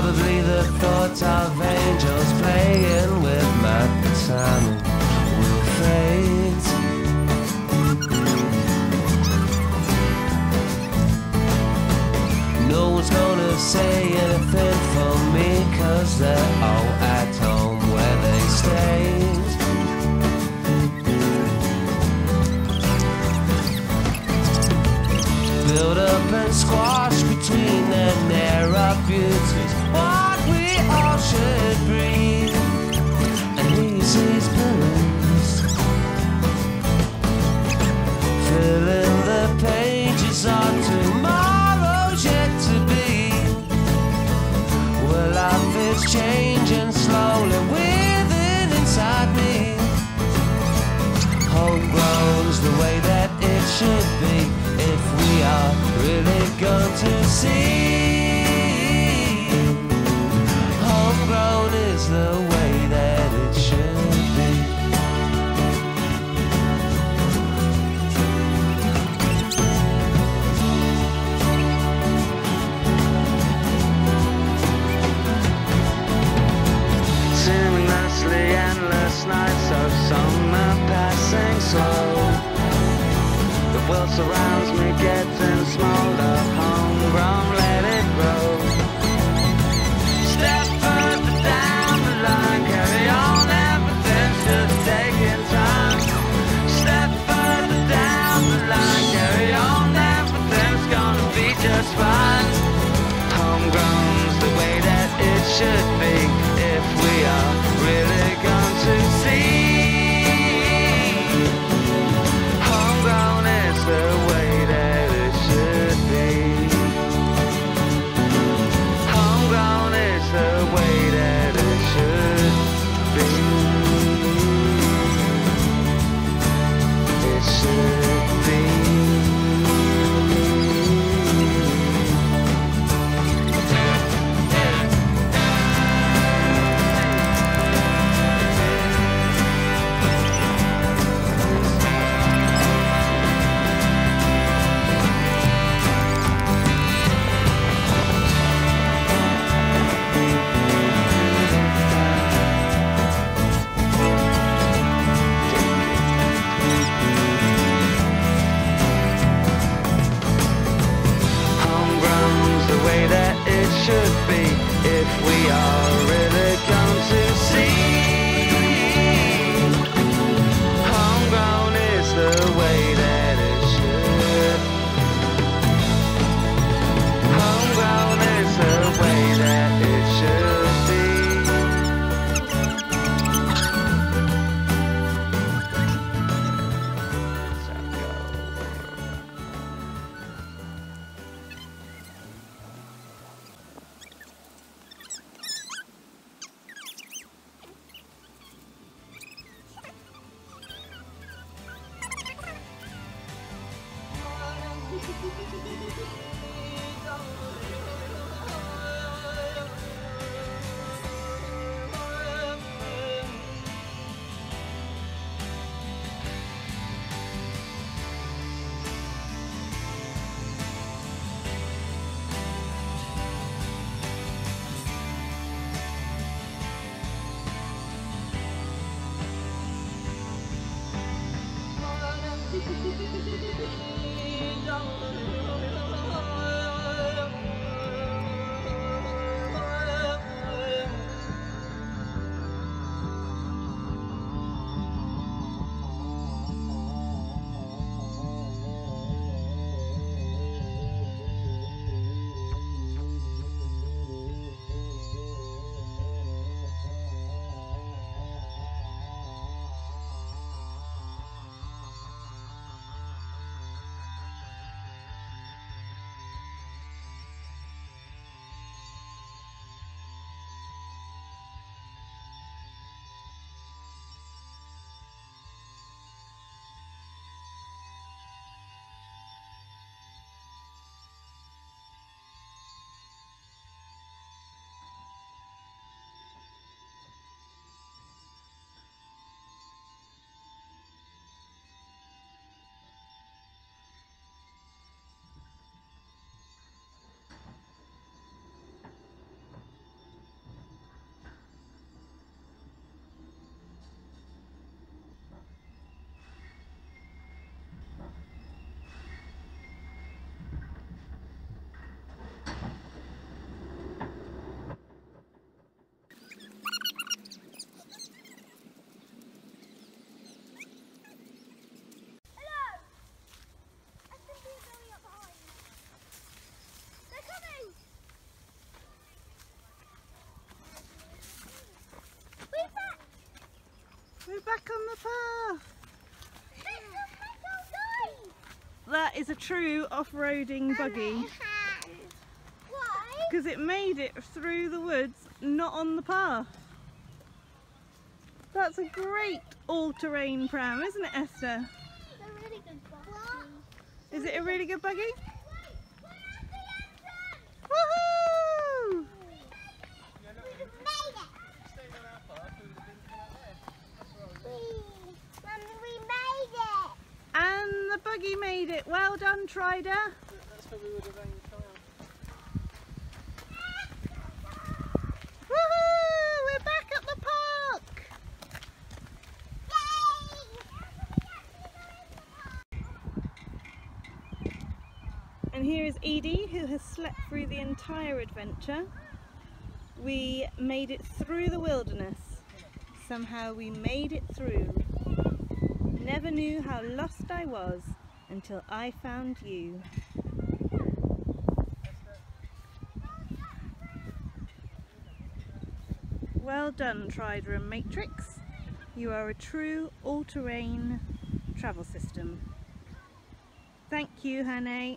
Probably the thought of angels playing with my time will fade. No one's gonna say anything for me, cause they're all at and squash between their narrow beauties. What we all should breathe. And he sees pillows. Filling the pages of tomorrow's yet to be. Well, life is changing slowly within inside me. Homegrown's the way that it should be to see. Homegrown is the way that it should be. Endless nights of summer passing slow. The world surrounds me, smaller. Homegrown, back on the path. That is a true off-roading buggy because it made it through the woods, not on the path. That's a great all-terrain pram, isn't it, Esther? Really. Is it a really good buggy? Wait, where's the entrance? Woohoo! We've made it. We- Mummy, we made it. Buggy made it. Well done, Trider. Woohoo! We're back at the park. And here is Edie, who has slept through the entire adventure. We made it through the wilderness. Somehow we made it through. Never knew how lost I was until I found you. Well done, Trider and Matrix. You are a true all-terrain travel system. Thank you, Hannah.